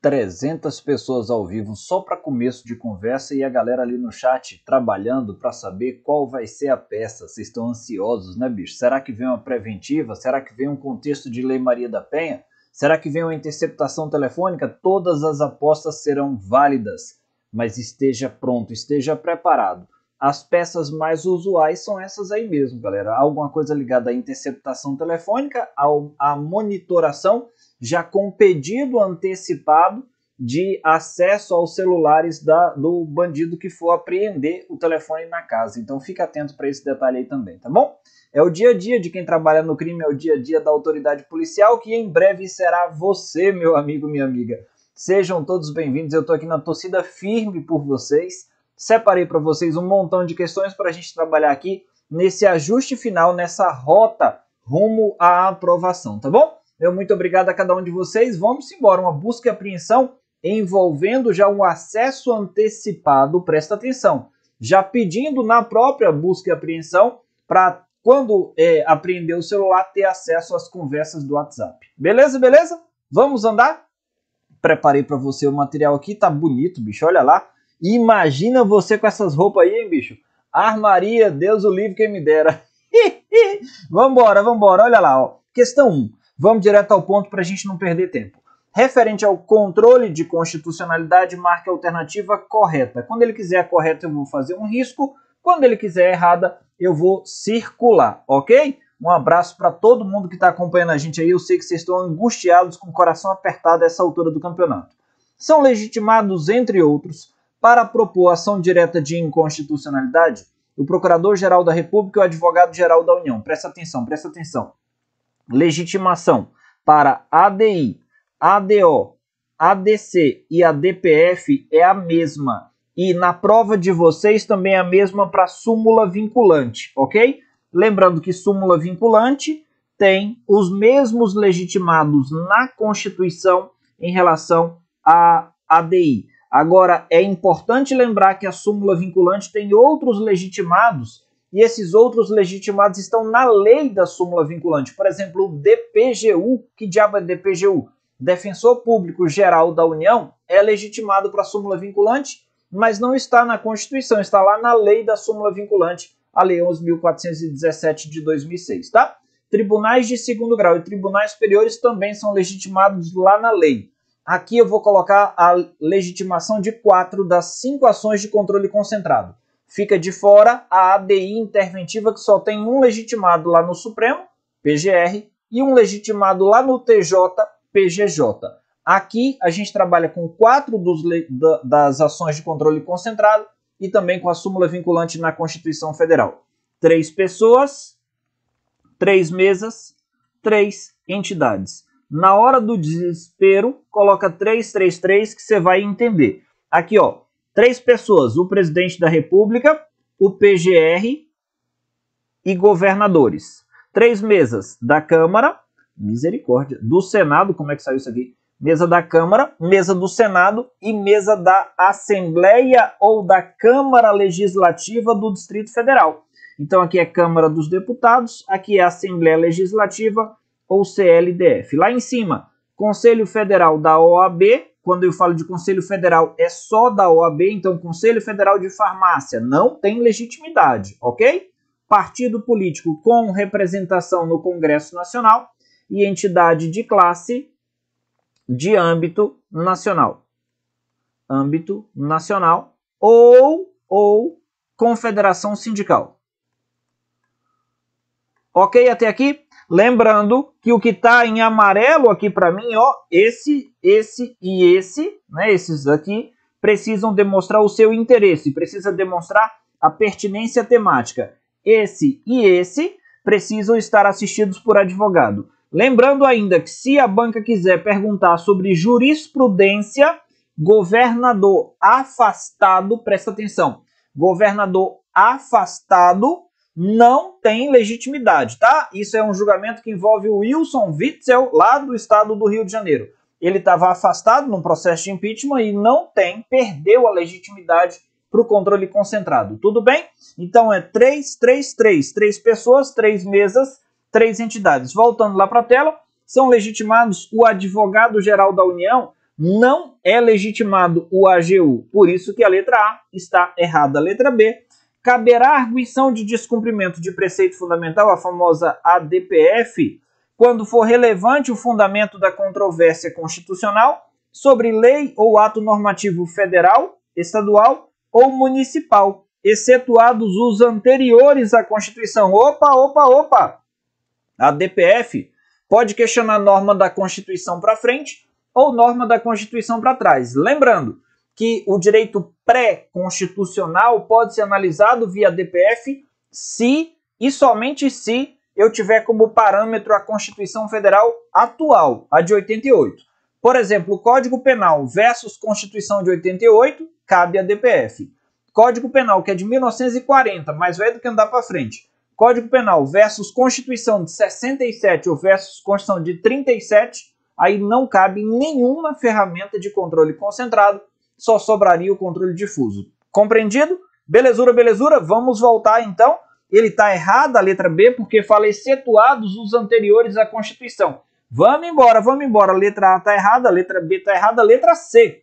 300 pessoas ao vivo só para começo de conversa e a galera ali no chat trabalhando para saber qual vai ser a peça. Vocês estão ansiosos, né, bicho? Será que vem uma preventiva? Será que vem um contexto de Lei Maria da Penha? Será que vem uma interceptação telefônica? Todas as apostas serão válidas, mas esteja pronto, esteja preparado. As peças mais usuais são essas aí mesmo, galera. Alguma coisa ligada à interceptação telefônica, à monitoração já com pedido antecipado de acesso aos celulares da, do bandido que for apreender o telefone na casa. Então fique atento para esse detalhe aí também, tá bom? É o dia a dia de quem trabalha no crime, é o dia a dia da autoridade policial, que em breve será você, meu amigo, minha amiga. Sejam todos bem-vindos, eu estou aqui na torcida firme por vocês. Separei para vocês um montão de questões para a gente trabalhar aqui nesse ajuste final, nessa rota rumo à aprovação, tá bom? Meu muito obrigado a cada um de vocês. Vamos embora. Uma busca e apreensão envolvendo já um acesso antecipado, presta atenção, já pedindo na própria busca e apreensão para quando é, apreender o celular ter acesso às conversas do WhatsApp. Beleza, beleza? Vamos andar? Preparei para você o material aqui, tá bonito, bicho, olha lá. Imagina você com essas roupas aí, hein, bicho? Armaria, Deus o livre quem me dera. vambora, vambora, olha lá, ó. Questão 1. Vamos direto ao ponto para a gente não perder tempo. Referente ao controle de constitucionalidade, marque a alternativa correta. Quando ele quiser a correta, eu vou fazer um risco. Quando ele quiser a errada, eu vou circular, ok? Um abraço para todo mundo que está acompanhando a gente aí. Eu sei que vocês estão angustiados, com o coração apertado a essa altura do campeonato. São legitimados, entre outros, para propor ação direta de inconstitucionalidade o Procurador-Geral da República e o Advogado-Geral da União. Presta atenção, presta atenção legitimação para ADI, ADO, ADC e ADPF é a mesma. E na prova de vocês também é a mesma para súmula vinculante, ok? Lembrando que súmula vinculante tem os mesmos legitimados na Constituição em relação à ADI. Agora, é importante lembrar que a súmula vinculante tem outros legitimados e esses outros legitimados estão na lei da súmula vinculante. Por exemplo, o DPGU, que diabo é DPGU? Defensor Público Geral da União é legitimado para a súmula vinculante, mas não está na Constituição, está lá na lei da súmula vinculante, a Lei 11.417 de 2006, tá? Tribunais de segundo grau e tribunais superiores também são legitimados lá na lei. Aqui eu vou colocar a legitimação de quatro das cinco ações de controle concentrado. Fica de fora a ADI interventiva, que só tem um legitimado lá no Supremo, PGR, e um legitimado lá no TJ, PGJ. Aqui a gente trabalha com quatro dos, das ações de controle concentrado e também com a súmula vinculante na Constituição Federal. Três pessoas, três mesas, três entidades. Na hora do desespero, coloca 333 que você vai entender. Aqui, ó, Três pessoas: o presidente da República, o PGR e governadores. Três mesas da Câmara, misericórdia, do Senado, como é que saiu isso aqui? Mesa da Câmara, mesa do Senado e mesa da Assembleia ou da Câmara Legislativa do Distrito Federal. Então aqui é Câmara dos Deputados, aqui é Assembleia Legislativa ou CLDF. Lá em cima, Conselho Federal da OAB, quando eu falo de Conselho Federal, é só da OAB, então Conselho Federal de Farmácia não tem legitimidade, ok? Partido político com representação no Congresso Nacional e entidade de classe de âmbito nacional. Âmbito nacional ou, ou confederação sindical. Ok até aqui? Lembrando que o que está em amarelo aqui para mim, ó, esse, esse e esse, né, esses aqui, precisam demonstrar o seu interesse, precisa demonstrar a pertinência temática. Esse e esse precisam estar assistidos por advogado. Lembrando ainda que se a banca quiser perguntar sobre jurisprudência, governador afastado, presta atenção, governador afastado não tem legitimidade, tá? Isso é um julgamento que envolve o Wilson Witzel, lá do estado do Rio de Janeiro. Ele estava afastado num processo de impeachment e não tem, perdeu a legitimidade para o controle concentrado. Tudo bem? Então é 3, 3, 3. Três pessoas, três mesas, três entidades. Voltando lá para a tela, são legitimados o advogado-geral da União não é legitimado o AGU. Por isso que a letra A está errada. A letra B, caberá arguição de descumprimento de preceito fundamental, a famosa ADPF, quando for relevante o fundamento da controvérsia constitucional sobre lei ou ato normativo federal, estadual ou municipal, excetuados os anteriores à Constituição. Opa, opa, opa! A DPF pode questionar norma da Constituição para frente ou norma da Constituição para trás. Lembrando que o direito pré-constitucional pode ser analisado via DPF se e somente se eu tiver como parâmetro a Constituição Federal atual, a de 88. Por exemplo, Código Penal versus Constituição de 88, cabe a DPF. Código Penal, que é de 1940, mais velho do que andar para frente. Código Penal versus Constituição de 67 ou versus Constituição de 37, aí não cabe nenhuma ferramenta de controle concentrado, só sobraria o controle difuso. Compreendido? Belezura, belezura? Vamos voltar então. Ele está errado, a letra B, porque fala excetuados os anteriores à Constituição. Vamos embora, vamos embora. A letra A está errada, a letra B está errada, a letra C.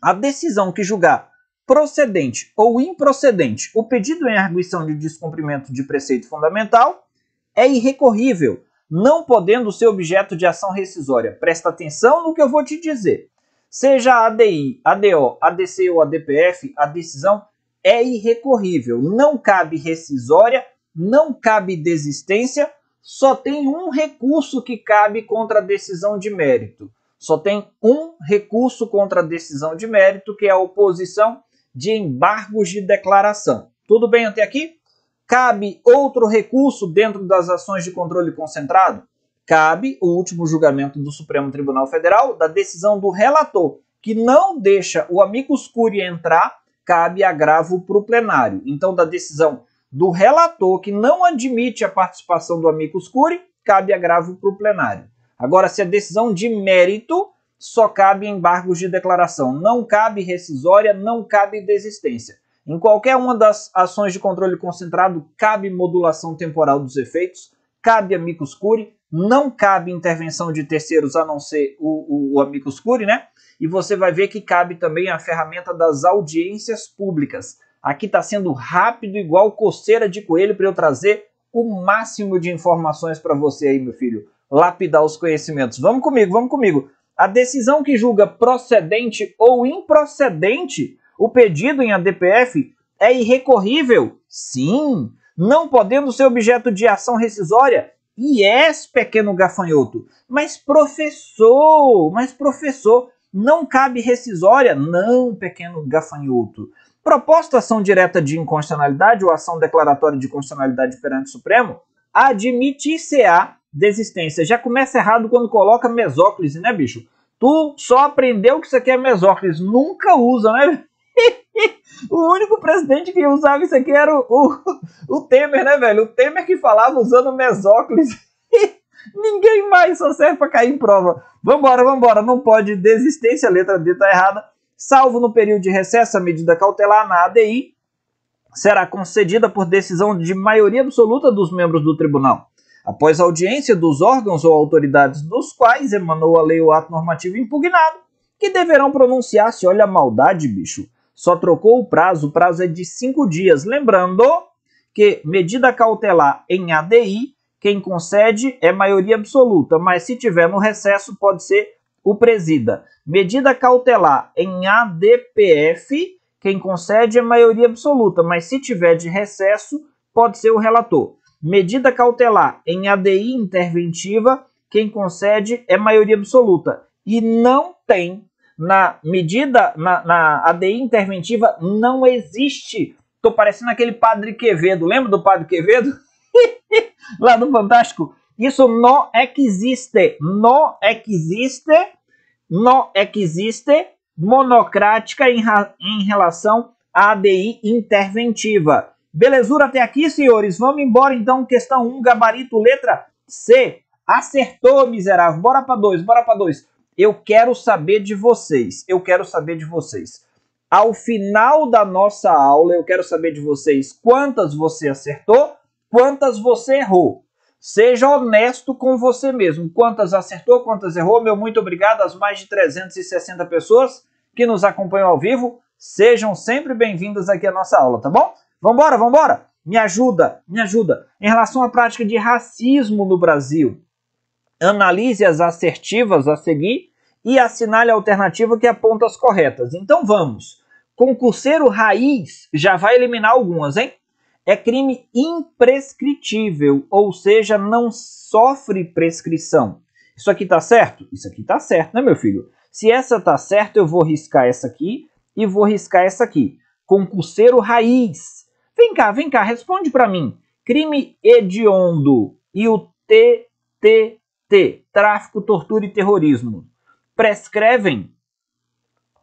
A decisão que julgar procedente ou improcedente o pedido em arguição de descumprimento de preceito fundamental é irrecorrível não podendo ser objeto de ação rescisória. Presta atenção no que eu vou te dizer. Seja a ADI, ADO, ADC ou ADPF, a decisão é irrecorrível. Não cabe rescisória, não cabe desistência, só tem um recurso que cabe contra a decisão de mérito. Só tem um recurso contra a decisão de mérito, que é a oposição de embargos de declaração. Tudo bem até aqui? Cabe outro recurso dentro das ações de controle concentrado? Cabe o último julgamento do Supremo Tribunal Federal da decisão do relator, que não deixa o amicus curiae entrar, cabe agravo para o plenário. Então, da decisão do relator, que não admite a participação do amicus curiae, cabe agravo para o plenário. Agora, se a decisão de mérito, só cabe embargos de declaração. Não cabe rescisória, não cabe desistência. Em qualquer uma das ações de controle concentrado, cabe modulação temporal dos efeitos, cabe amicus curiae, não cabe intervenção de terceiros a não ser o, o, o curiae, né? E você vai ver que cabe também a ferramenta das audiências públicas. Aqui está sendo rápido, igual coceira de coelho, para eu trazer o máximo de informações para você aí, meu filho. Lapidar os conhecimentos. Vamos comigo, vamos comigo. A decisão que julga procedente ou improcedente o pedido em ADPF é irrecorrível? Sim. Não podendo ser objeto de ação rescisória? Yes, pequeno gafanhoto. Mas professor, mas professor, não cabe rescisória? Não, pequeno gafanhoto. Proposta ação direta de inconstitucionalidade ou ação declaratória de constitucionalidade perante o Supremo, admitir-se-á desistência. Já começa errado quando coloca mesóclise, né, bicho? Tu só aprendeu que isso aqui é mesóclise, nunca usa, né? o único presidente que usava isso aqui era o, o, o, Temer, né, velho? O Temer que falava usando mesóclise. Ninguém mais só serve para cair em prova. Vambora, vambora. Não pode desistência, letra D tá errada. Salvo no período de recesso, a medida cautelar na ADI será concedida por decisão de maioria absoluta dos membros do tribunal. Após audiência dos órgãos ou autoridades dos quais emanou a lei ou ato normativo impugnado, que deverão pronunciar-se, olha a maldade, bicho, só trocou o prazo, o prazo é de cinco dias. Lembrando que medida cautelar em ADI, quem concede é maioria absoluta, mas se tiver no recesso pode ser o presida. Medida cautelar em ADPF, quem concede é maioria absoluta, mas se tiver de recesso pode ser o relator. Medida cautelar em ADI interventiva, quem concede é maioria absoluta. E não tem na medida, na, na ADI interventiva, não existe. Tô parecendo aquele padre Quevedo. Lembra do padre Quevedo? Lá do Fantástico. Isso não existe. Não existe. Não existe monocrática em, em relação à ADI interventiva. Belezura até aqui, senhores? Vamos embora então. Questão 1, gabarito, letra C. Acertou, miserável. Bora para 2, bora para 2. Eu quero saber de vocês. Eu quero saber de vocês. Ao final da nossa aula, eu quero saber de vocês quantas você acertou, quantas você errou. Seja honesto com você mesmo. Quantas acertou, quantas errou? Meu muito obrigado às mais de 360 pessoas que nos acompanham ao vivo. Sejam sempre bem-vindos aqui à nossa aula, tá bom? Vambora, vambora! Me ajuda, me ajuda. Em relação à prática de racismo no Brasil, analise as assertivas a seguir e assinale a alternativa que aponta as corretas. Então vamos. Concurseiro raiz já vai eliminar algumas, hein? É crime imprescritível, ou seja, não sofre prescrição. Isso aqui tá certo? Isso aqui tá certo, né, meu filho? Se essa tá certa, eu vou riscar essa aqui e vou riscar essa aqui. Concurseiro raiz. Vem cá, vem cá, responde para mim. Crime hediondo e o TTT, tráfico, tortura e terrorismo, prescrevem?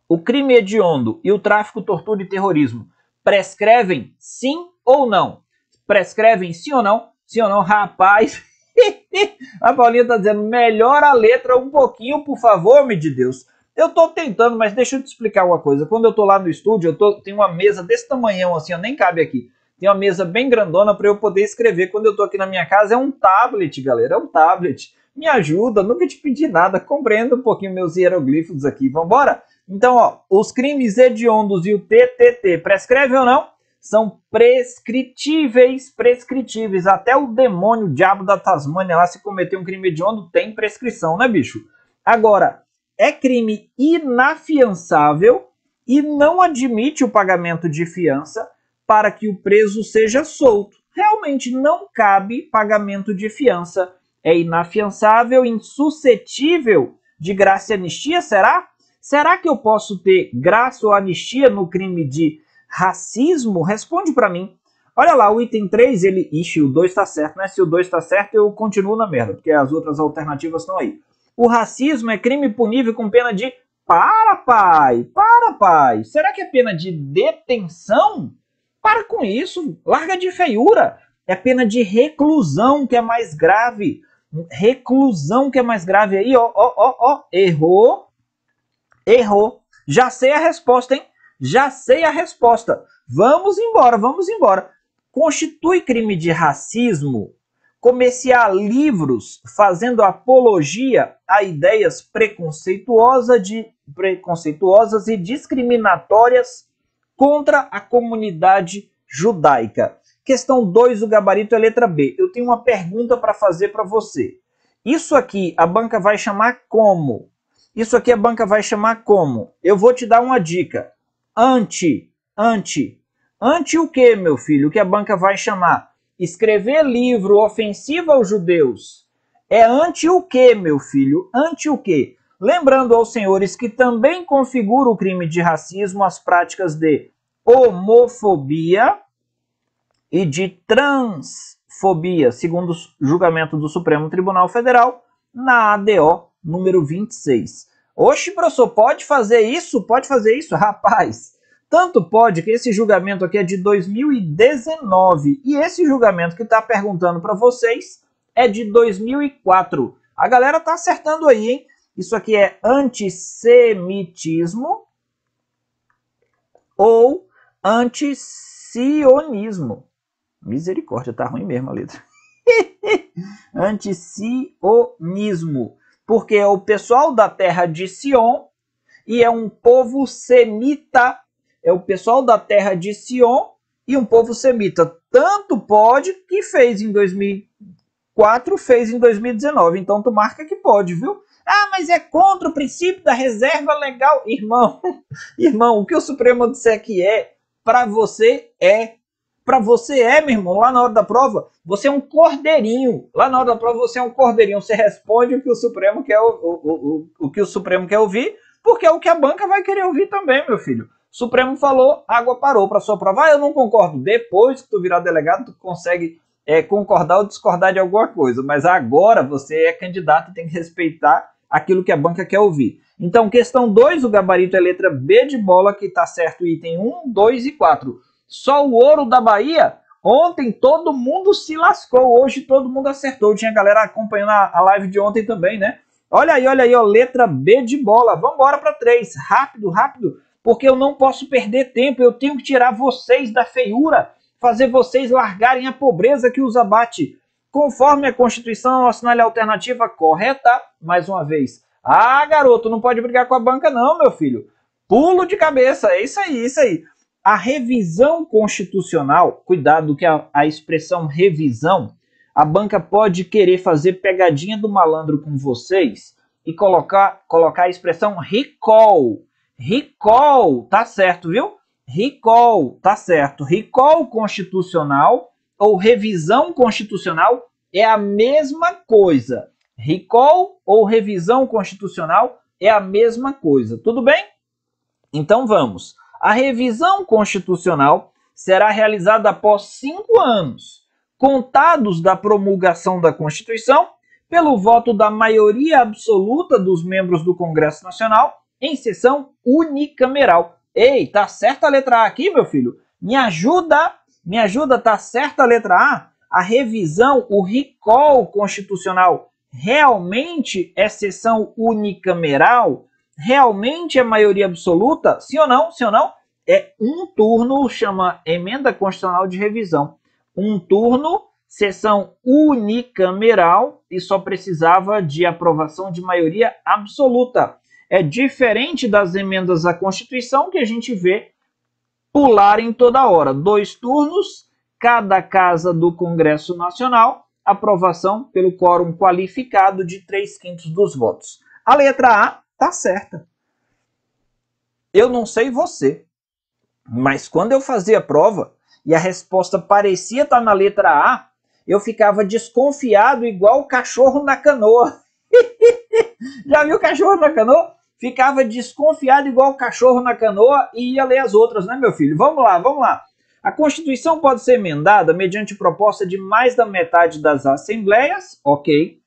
O crime hediondo e o tráfico, tortura e terrorismo prescrevem sim ou não? Prescrevem sim ou não? Sim ou não? Rapaz, a Paulinha tá dizendo, melhora a letra um pouquinho, por favor, me de Deus. Eu tô tentando, mas deixa eu te explicar uma coisa. Quando eu tô lá no estúdio, eu tô, tenho uma mesa desse tamanhão assim, ó, nem cabe aqui. Tem uma mesa bem grandona para eu poder escrever. Quando eu tô aqui na minha casa, é um tablet, galera, é um tablet. Me ajuda, nunca te pedi nada, compreenda um pouquinho meus hieroglifos aqui. Vambora? Então, ó, os crimes hediondos e o TTT prescreve ou não? São prescritíveis, prescritíveis. Até o demônio, o diabo da Tasmânia lá, se cometer um crime hediondo, tem prescrição, né, bicho? Agora, é crime inafiançável e não admite o pagamento de fiança para que o preso seja solto. Realmente não cabe pagamento de fiança. É inafiançável, insuscetível de graça e anistia, será? Será que eu posso ter graça ou anistia no crime de racismo? Responde para mim. Olha lá, o item 3, ele. Ixi, o 2 está certo, né? Se o 2 está certo, eu continuo na merda, porque as outras alternativas estão aí. O racismo é crime punível com pena de. Para, pai! Para, pai! Será que é pena de detenção? Para com isso! Larga de feiura! É pena de reclusão que é mais grave. Reclusão que é mais grave aí, ó, ó, ó, ó. Errou, Errou. Já sei a resposta, hein? Já sei a resposta. Vamos embora, vamos embora. Constitui crime de racismo comerciar livros fazendo apologia a ideias preconceituosas, de, preconceituosas e discriminatórias contra a comunidade judaica. Questão 2, o gabarito é letra B. Eu tenho uma pergunta para fazer para você. Isso aqui a banca vai chamar como? Isso aqui a banca vai chamar como? Eu vou te dar uma dica. Anti, anti. Anti o que, meu filho? O que a banca vai chamar? Escrever livro ofensivo aos judeus. É anti o que, meu filho? Anti o que? Lembrando aos senhores que também configura o crime de racismo as práticas de homofobia e de transfobia, segundo o julgamento do Supremo Tribunal Federal, na ADO número 26. Oxe, professor, pode fazer isso? Pode fazer isso? Rapaz, tanto pode que esse julgamento aqui é de 2019 e esse julgamento que está perguntando para vocês é de 2004. A galera tá acertando aí, hein? Isso aqui é antissemitismo ou antisionismo. Misericórdia, tá ruim mesmo a letra. antisionismo porque é o pessoal da terra de Sion e é um povo semita, é o pessoal da terra de Sion e um povo semita. Tanto pode que fez em 2004, fez em 2019. Então tu marca que pode, viu? Ah, mas é contra o princípio da reserva legal. Irmão, irmão, o que o Supremo disser que é, para você é para você é, meu irmão, lá na hora da prova, você é um cordeirinho. Lá na hora da prova você é um cordeirinho. Você responde o que o Supremo quer, o, o, o, o que o Supremo quer ouvir, porque é o que a banca vai querer ouvir também, meu filho. Supremo falou, água parou para sua prova. Ah, eu não concordo. Depois que tu virar delegado, tu consegue é, concordar ou discordar de alguma coisa. Mas agora você é candidato e tem que respeitar aquilo que a banca quer ouvir. Então, questão 2, o gabarito é letra B de bola, que está certo item 1, 2 e 4. Só o ouro da Bahia. Ontem todo mundo se lascou, hoje todo mundo acertou. Tinha galera acompanhando a live de ontem também, né? Olha aí, olha aí, ó, letra B de bola. Vamos embora para três, rápido, rápido, porque eu não posso perder tempo. Eu tenho que tirar vocês da feiura, fazer vocês largarem a pobreza que os abate. conforme a Constituição, assinale a alternativa correta. Mais uma vez. Ah, garoto, não pode brigar com a banca, não, meu filho. Pulo de cabeça, é isso aí, isso aí. A revisão constitucional, cuidado que a, a expressão revisão, a banca pode querer fazer pegadinha do malandro com vocês e colocar, colocar a expressão recall. Recall, tá certo, viu? Recall, tá certo. Recall constitucional ou revisão constitucional é a mesma coisa. Recall ou revisão constitucional é a mesma coisa. Tudo bem? Então vamos. A revisão constitucional será realizada após cinco anos, contados da promulgação da Constituição, pelo voto da maioria absoluta dos membros do Congresso Nacional, em sessão unicameral. Ei, tá certa a letra A aqui, meu filho? Me ajuda, me ajuda, tá certa a letra A? A revisão, o recall constitucional, realmente é sessão unicameral? Realmente é maioria absoluta? Sim ou não? Sim ou não? É um turno, chama emenda constitucional de revisão. Um turno, sessão unicameral e só precisava de aprovação de maioria absoluta. É diferente das emendas à Constituição que a gente vê pularem toda hora. Dois turnos, cada casa do Congresso Nacional, aprovação pelo quórum qualificado de 3 quintos dos votos. A letra A tá certa. Eu não sei você, mas quando eu fazia a prova e a resposta parecia estar tá na letra A, eu ficava desconfiado igual o cachorro na canoa. Já viu o cachorro na canoa? Ficava desconfiado igual o cachorro na canoa e ia ler as outras, né, meu filho? Vamos lá, vamos lá. A Constituição pode ser emendada mediante proposta de mais da metade das assembleias, ok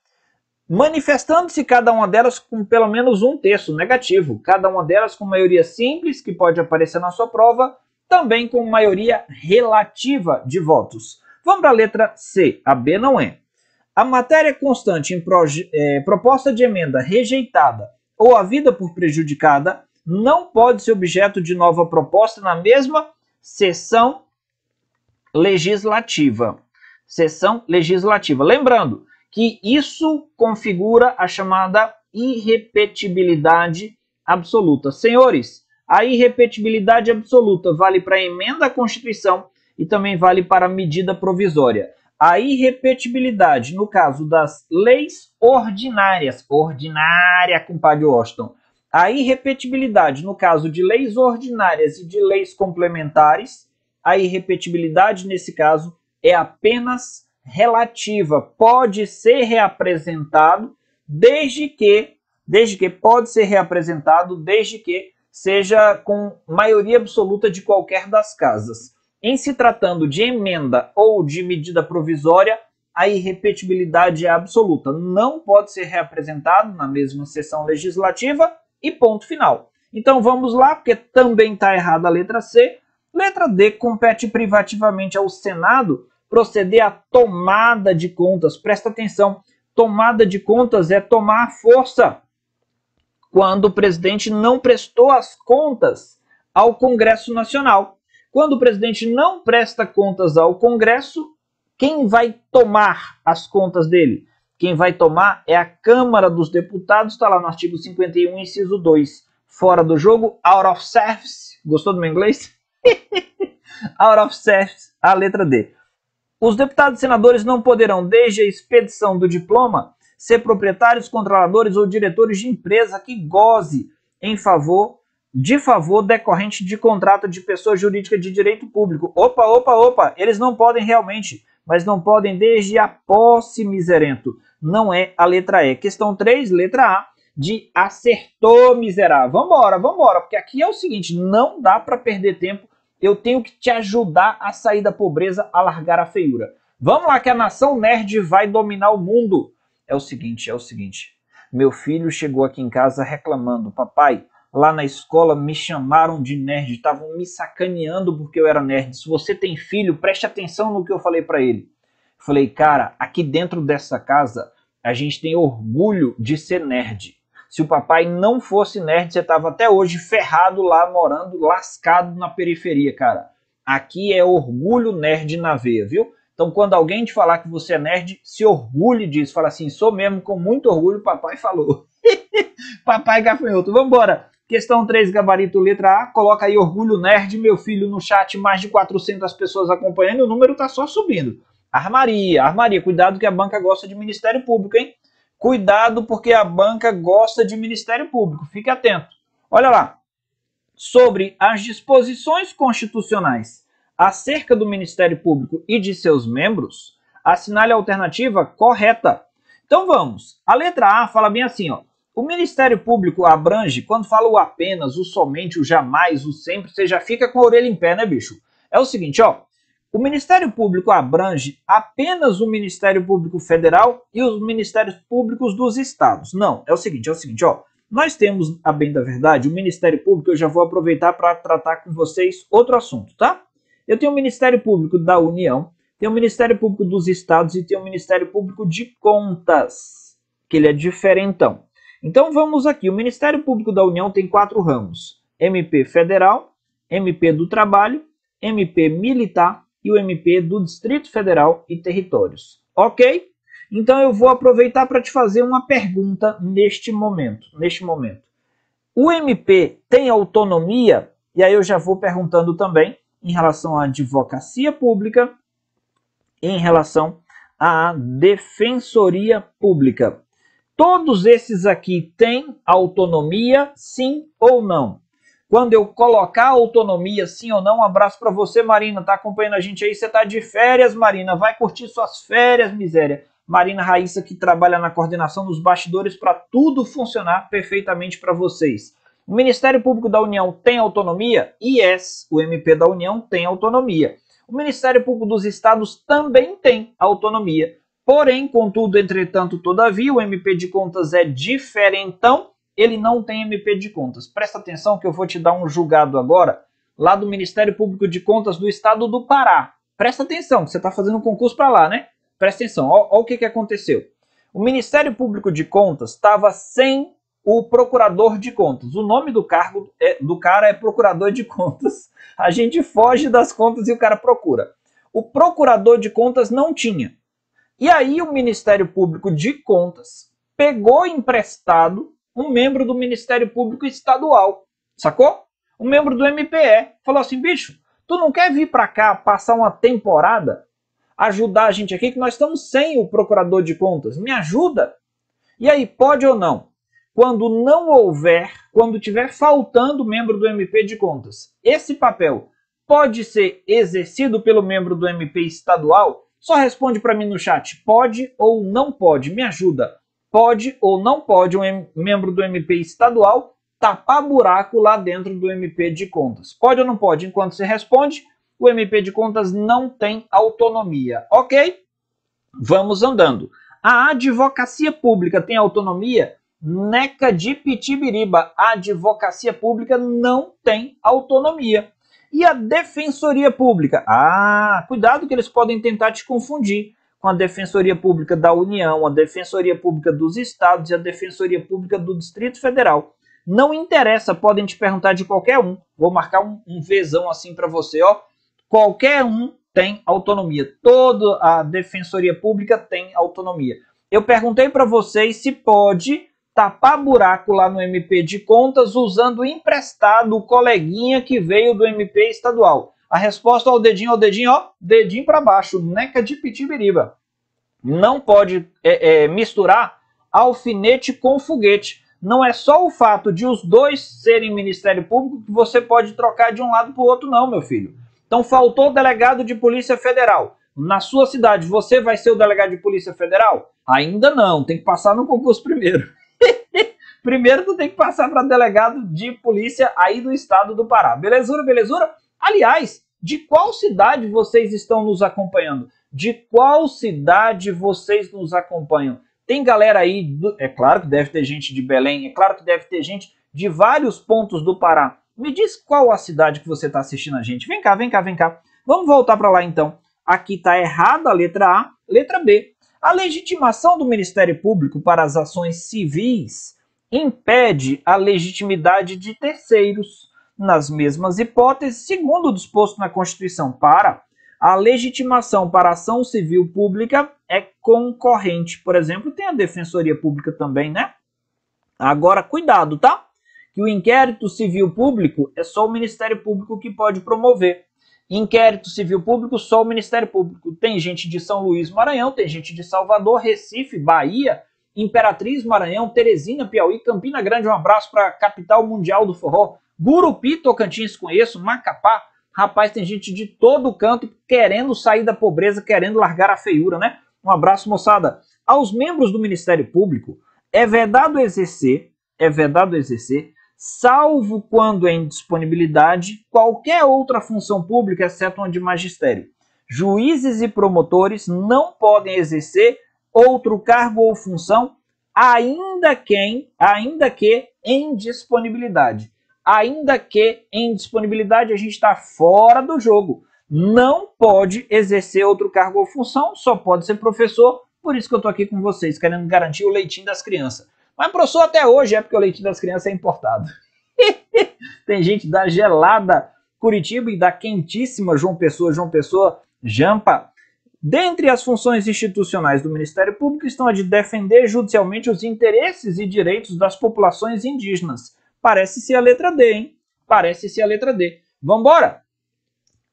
manifestando-se cada uma delas com pelo menos um terço negativo, cada uma delas com maioria simples, que pode aparecer na sua prova, também com maioria relativa de votos. Vamos para a letra C, a B não é. A matéria constante em é, proposta de emenda rejeitada ou havida por prejudicada não pode ser objeto de nova proposta na mesma sessão legislativa. Sessão legislativa. Lembrando, que isso configura a chamada irrepetibilidade absoluta. Senhores, a irrepetibilidade absoluta vale para a emenda à Constituição e também vale para a medida provisória. A irrepetibilidade, no caso das leis ordinárias, ordinária, compadre Washington, a irrepetibilidade, no caso de leis ordinárias e de leis complementares, a irrepetibilidade, nesse caso, é apenas relativa pode ser reapresentado desde que desde que pode ser reapresentado desde que seja com maioria absoluta de qualquer das casas. Em se tratando de emenda ou de medida provisória, a irrepetibilidade é absoluta, não pode ser reapresentado na mesma sessão legislativa e ponto final. Então vamos lá, porque também está errada a letra C. Letra D compete privativamente ao Senado proceder à tomada de contas. Presta atenção, tomada de contas é tomar força. Quando o presidente não prestou as contas ao Congresso Nacional. Quando o presidente não presta contas ao Congresso, quem vai tomar as contas dele? Quem vai tomar é a Câmara dos Deputados, está lá no artigo 51, inciso 2. Fora do jogo, out of service. Gostou do meu inglês? out of service, a letra D. Os deputados e senadores não poderão, desde a expedição do diploma, ser proprietários, controladores ou diretores de empresa que goze em favor de favor decorrente de contrato de pessoa jurídica de direito público. Opa, opa, opa, eles não podem realmente, mas não podem desde a posse miserento. Não é a letra E. Questão 3, letra A, de acertou miserável. Vambora, vambora, porque aqui é o seguinte, não dá para perder tempo eu tenho que te ajudar a sair da pobreza, a largar a feiura. Vamos lá que a nação nerd vai dominar o mundo. É o seguinte, é o seguinte. Meu filho chegou aqui em casa reclamando, papai, lá na escola me chamaram de nerd, estavam me sacaneando porque eu era nerd. Se você tem filho, preste atenção no que eu falei para ele. Falei, cara, aqui dentro dessa casa a gente tem orgulho de ser nerd. Se o papai não fosse nerd, você tava até hoje ferrado lá, morando, lascado na periferia, cara. Aqui é orgulho nerd na veia, viu? Então, quando alguém te falar que você é nerd, se orgulhe disso. Fala assim, sou mesmo, com muito orgulho, papai falou. papai gafanhoto. Vamos embora. Questão 3, gabarito letra A. Coloca aí orgulho nerd, meu filho, no chat. Mais de 400 pessoas acompanhando. O número tá só subindo. Armaria, armaria. Cuidado que a banca gosta de Ministério Público, hein? Cuidado porque a banca gosta de Ministério Público. Fique atento. Olha lá. Sobre as disposições constitucionais acerca do Ministério Público e de seus membros, assinale a alternativa correta. Então vamos. A letra A fala bem assim, ó. O Ministério Público abrange, quando fala o apenas, o somente, o jamais, o sempre, você já fica com a orelha em pé, né, bicho? É o seguinte, ó. O Ministério Público abrange apenas o Ministério Público Federal e os Ministérios Públicos dos Estados. Não, é o seguinte, é o seguinte, ó. Nós temos, a bem da verdade, o Ministério Público, eu já vou aproveitar para tratar com vocês outro assunto, tá? Eu tenho o Ministério Público da União, tenho o Ministério Público dos Estados e tenho o Ministério Público de Contas, que ele é diferentão. Então vamos aqui, o Ministério Público da União tem quatro ramos: MP Federal, MP do Trabalho, MP Militar e o MP do Distrito Federal e Territórios. Ok? Então eu vou aproveitar para te fazer uma pergunta neste momento. Neste momento, o MP tem autonomia? E aí eu já vou perguntando também em relação à advocacia pública em relação à defensoria pública. Todos esses aqui têm autonomia, sim ou não? Quando eu colocar autonomia, sim ou não, um abraço para você, Marina, tá acompanhando a gente aí, você tá de férias, Marina, vai curtir suas férias, miséria. Marina Raíssa que trabalha na coordenação dos bastidores para tudo funcionar perfeitamente para vocês. O Ministério Público da União tem autonomia? Yes, o MP da União tem autonomia. O Ministério Público dos Estados também tem autonomia. Porém, contudo, entretanto, todavia, o MP de contas é diferentão, ele não tem MP de contas. Presta atenção que eu vou te dar um julgado agora, lá do Ministério Público de Contas do Estado do Pará. Presta atenção, que você está fazendo um concurso para lá, né? Presta atenção, olha o que, que aconteceu. O Ministério Público de Contas estava sem o procurador de contas. O nome do cargo é, do cara é procurador de contas. A gente foge das contas e o cara procura. O procurador de contas não tinha. E aí o Ministério Público de Contas pegou emprestado um membro do Ministério Público Estadual, sacou? Um membro do MPE. Falou assim, bicho, tu não quer vir para cá passar uma temporada, ajudar a gente aqui que nós estamos sem o procurador de contas? Me ajuda? E aí, pode ou não? quando não houver, quando tiver faltando membro do MP de contas. Esse papel pode ser exercido pelo membro do MP estadual? Só responde para mim no chat, pode ou não pode, me ajuda. Pode ou não pode um membro do MP estadual tapar buraco lá dentro do MP de contas? Pode ou não pode? Enquanto você responde, o MP de contas não tem autonomia, ok? Vamos andando. A advocacia pública tem autonomia? NECA de Pitibiriba, a advocacia pública não tem autonomia. E a defensoria pública? Ah, cuidado que eles podem tentar te confundir com a defensoria pública da União, a defensoria pública dos estados e a defensoria pública do Distrito Federal. Não interessa, podem te perguntar de qualquer um. Vou marcar um, um Vzão assim para você, ó. Qualquer um tem autonomia. Toda a defensoria pública tem autonomia. Eu perguntei para vocês se pode tapar buraco lá no MP de contas usando emprestado o coleguinha que veio do MP estadual. A resposta ao dedinho ao dedinho, ó, dedinho para baixo, neca de pitibiriba. Não pode é, é, misturar alfinete com foguete. Não é só o fato de os dois serem Ministério Público que você pode trocar de um lado para o outro, não, meu filho. Então faltou delegado de Polícia Federal. Na sua cidade, você vai ser o delegado de Polícia Federal? Ainda não, tem que passar no concurso primeiro. Primeiro tu tem que passar para delegado de polícia aí do estado do Pará. Belezura, belezura? Aliás, de qual cidade vocês estão nos acompanhando? De qual cidade vocês nos acompanham? Tem galera aí, do... é claro que deve ter gente de Belém, é claro que deve ter gente de vários pontos do Pará. Me diz qual a cidade que você está assistindo a gente. Vem cá, vem cá, vem cá. Vamos voltar para lá então. Aqui está errada a letra A. Letra B. A legitimação do Ministério Público para as ações civis impede a legitimidade de terceiros, nas mesmas hipóteses, segundo o disposto na Constituição, para A legitimação para ação civil pública é concorrente. Por exemplo, tem a Defensoria Pública também, né? Agora, cuidado, tá? Que o inquérito civil público é só o Ministério Público que pode promover. Inquérito civil público, só o Ministério Público. Tem gente de São Luís, Maranhão, tem gente de Salvador, Recife, Bahia, Imperatriz, Maranhão, Teresina, Piauí, Campina Grande. Um abraço para a capital mundial do forró. Gurupi, Tocantins, conheço. Macapá. Rapaz, tem gente de todo canto querendo sair da pobreza, querendo largar a feiura, né? Um abraço, moçada. Aos membros do Ministério Público, é vedado exercer, é vedado exercer salvo quando em disponibilidade qualquer outra função pública, exceto uma de magistério. Juízes e promotores não podem exercer outro cargo ou função, ainda que, ainda que em disponibilidade. Ainda que em disponibilidade a gente está fora do jogo. Não pode exercer outro cargo ou função, só pode ser professor. Por isso que eu estou aqui com vocês, querendo garantir o leitinho das crianças. Mas professor até hoje é porque o leitinho das crianças é importado. Tem gente da gelada Curitiba e da quentíssima João Pessoa, João Pessoa, Jampa. Dentre as funções institucionais do Ministério Público estão a de defender judicialmente os interesses e direitos das populações indígenas. Parece ser a letra D, hein? Parece ser a letra D. Vambora!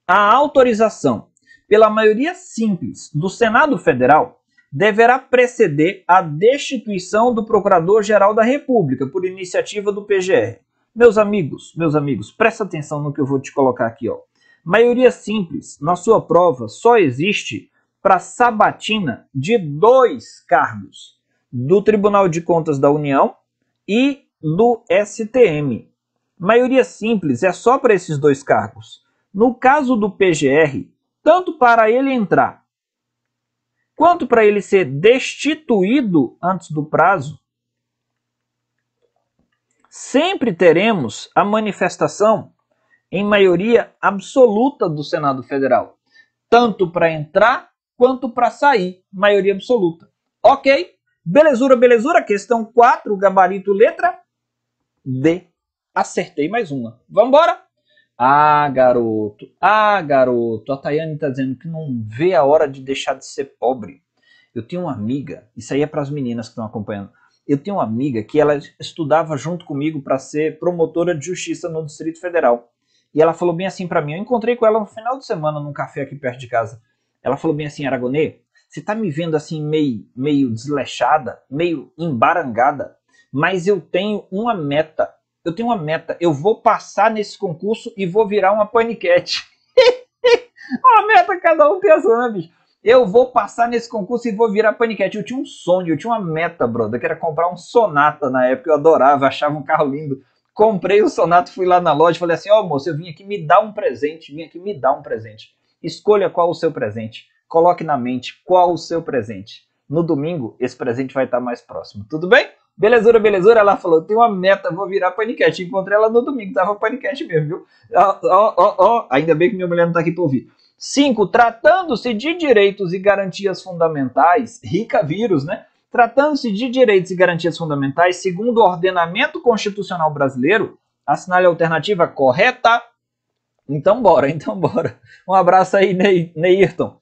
A autorização pela maioria simples do Senado Federal deverá preceder a destituição do Procurador-Geral da República por iniciativa do PGR. Meus amigos, meus amigos, presta atenção no que eu vou te colocar aqui, ó. Maioria simples, na sua prova, só existe para sabatina de dois cargos, do Tribunal de Contas da União e do STM. Maioria simples é só para esses dois cargos. No caso do PGR, tanto para ele entrar quanto para ele ser destituído antes do prazo, sempre teremos a manifestação em maioria absoluta do Senado Federal, tanto para entrar quanto para sair, maioria absoluta. Ok? Belezura, belezura, questão 4, gabarito letra D. Acertei mais uma. Vamos embora? Ah, garoto. Ah, garoto. A Tayane está dizendo que não vê a hora de deixar de ser pobre. Eu tenho uma amiga, isso aí é para as meninas que estão acompanhando. Eu tenho uma amiga que ela estudava junto comigo para ser promotora de justiça no Distrito Federal. E ela falou bem assim para mim. Eu encontrei com ela no final de semana num café aqui perto de casa. Ela falou bem assim, Aragonê, você tá me vendo assim meio, meio desleixada, meio embarangada, mas eu tenho uma meta eu tenho uma meta, eu vou passar nesse concurso e vou virar uma paniquete. uma meta cada um tem a sua, né, bicho? Eu vou passar nesse concurso e vou virar paniquete. Eu tinha um sonho, eu tinha uma meta, brother, que era comprar um Sonata na época, eu adorava, achava um carro lindo. Comprei o Sonata, fui lá na loja e falei assim, ó oh, moço, eu vim aqui me dar um presente, vim aqui me dar um presente. Escolha qual o seu presente. Coloque na mente qual o seu presente. No domingo, esse presente vai estar mais próximo. Tudo bem? Belezura, belezura, ela falou, tem uma meta, vou virar paniquete. Encontrei ela no domingo, tava paniquete mesmo, viu? Ó, ó, ó, ainda bem que minha mulher não tá aqui para ouvir. 5. Tratando-se de direitos e garantias fundamentais, rica vírus, né? Tratando-se de direitos e garantias fundamentais, segundo o ordenamento constitucional brasileiro, assinale a alternativa correta. Então bora, então bora. Um abraço aí, Neirton.